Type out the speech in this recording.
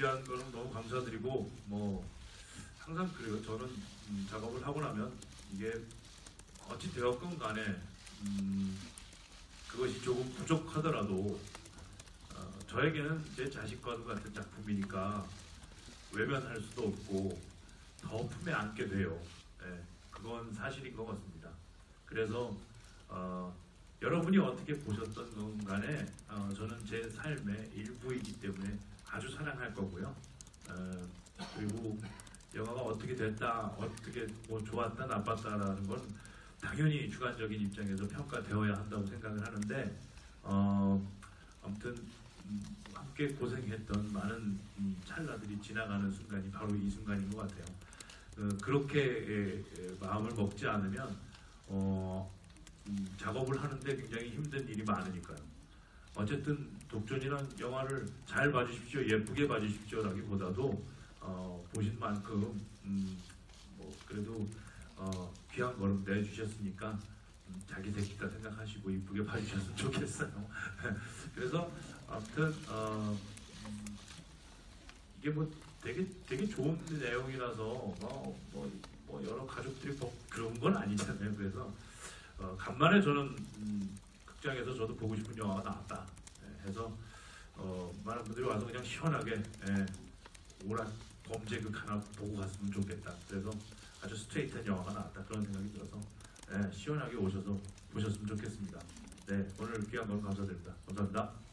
귀한 거는 너무 감사드리고 뭐 항상 그래요. 저는 음, 작업을 하고 나면 이게 어찌 되었건 간에 음, 그것이 조금 부족하더라도 어, 저에게는 제 자식과도 같은 작품이니까 외면할 수도 없고 더 품에 안게 돼요. 예, 그건 사실인 것 같습니다. 그래서 어, 여러분이 어떻게 보셨던 건 간에 어, 저는 제 삶의 일부이기 때문에 아주 사랑할 거고요. 어, 그리고 영화가 어떻게 됐다, 어떻게 뭐 좋았다, 나빴다라는 건 당연히 주관적인 입장에서 평가되어야 한다고 생각을 하는데 어, 아무튼 음, 함께 고생했던 많은 음, 찰나들이 지나가는 순간이 바로 이 순간인 것 같아요. 어, 그렇게 에, 에, 마음을 먹지 않으면 어, 음, 작업을 하는데 굉장히 힘든 일이 많으니까요. 어쨌든 독존이란 영화를 잘 봐주십시오, 예쁘게 봐주십시오라기보다도 어, 보신 만큼 음, 뭐 그래도 어, 귀한 걸음 내주셨으니까 음, 자기 새끼다 생각하시고 이쁘게 봐주셨으면 좋겠어요. 그래서 아무튼 어, 음, 이게 뭐 되게 되게 좋은 내용이라서 뭐, 뭐, 뭐 여러 가족들이 뭐 그런 건 아니잖아요. 그래서 어, 간만에 저는 음, 극장에서 저도 보고 싶은 영화가 나왔다 예, 해서 어, 많은 분들이 와서 그냥 시원하게 예, 오락 범죄극 하나 보고 갔으면 좋겠다. 그래서 아주 스트레이트한 영화가 나왔다 그런 생각이 들어서 예, 시원하게 오셔서 보셨으면 좋겠습니다. 네 오늘 귀한 건 감사드립니다. 감사합니다.